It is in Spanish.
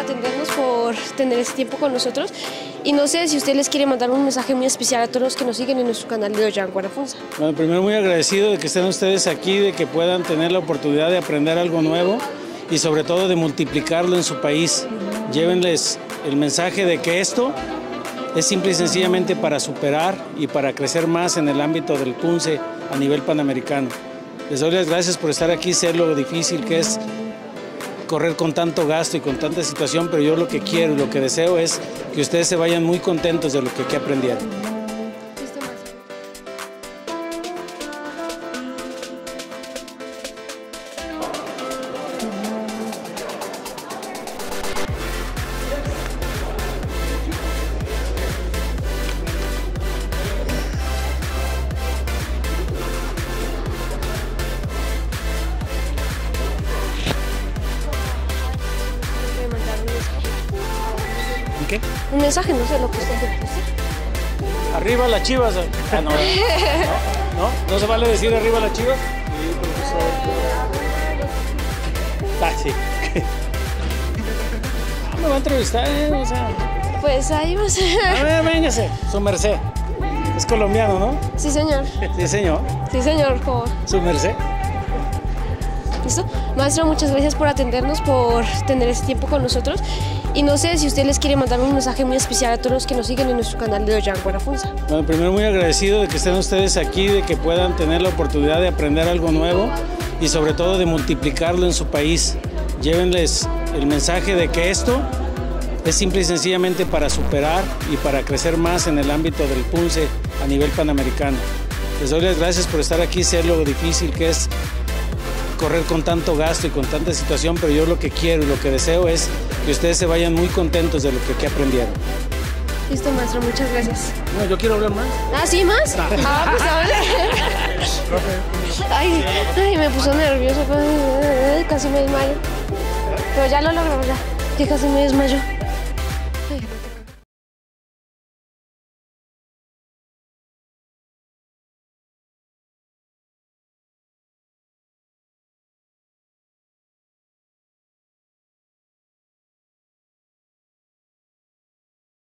atendernos, por tener este tiempo con nosotros. Y no sé si usted les quiere mandar un mensaje muy especial a todos los que nos siguen en nuestro canal de Ollán Guarafunza. Bueno, primero muy agradecido de que estén ustedes aquí, de que puedan tener la oportunidad de aprender algo nuevo y sobre todo de multiplicarlo en su país. Llévenles el mensaje de que esto es simple y sencillamente para superar y para crecer más en el ámbito del PUNCE a nivel panamericano. Les doy las gracias por estar aquí, sé lo difícil que es correr con tanto gasto y con tanta situación, pero yo lo que quiero y lo que deseo es que ustedes se vayan muy contentos de lo que aprendieron. ¿En qué? Un mensaje, no sé lo que usted quiere decir. Arriba las chivas. Ah, no, no, no, no se vale decir arriba las chivas. Ah, sí. Ah, me va a entrevistar, ¿eh? O sea, Pues ahí va a a ser. ver, véngase, su merced. Es colombiano, ¿no? Sí, señor. Sí, señor. Sí, señor, favor. Su merced. Maestro, muchas gracias por atendernos, por tener este tiempo con nosotros. Y no sé si usted les quiere mandar un mensaje muy especial a todos los que nos siguen en nuestro canal de Ollán Guarafunza. Bueno, primero muy agradecido de que estén ustedes aquí, de que puedan tener la oportunidad de aprender algo nuevo y sobre todo de multiplicarlo en su país. Llévenles el mensaje de que esto es simple y sencillamente para superar y para crecer más en el ámbito del PUNCE a nivel panamericano. Les doy las gracias por estar aquí, sé lo difícil que es correr con tanto gasto y con tanta situación, pero yo lo que quiero y lo que deseo es que ustedes se vayan muy contentos de lo que aquí aprendieron. Listo, maestro, muchas gracias. No, yo quiero hablar más. ¿Ah, sí, más? Ah, pues hable. Ay, ay, me puso nervioso. Casi me desmayo. Pero ya lo logramos, ya. Que casi me desmayo.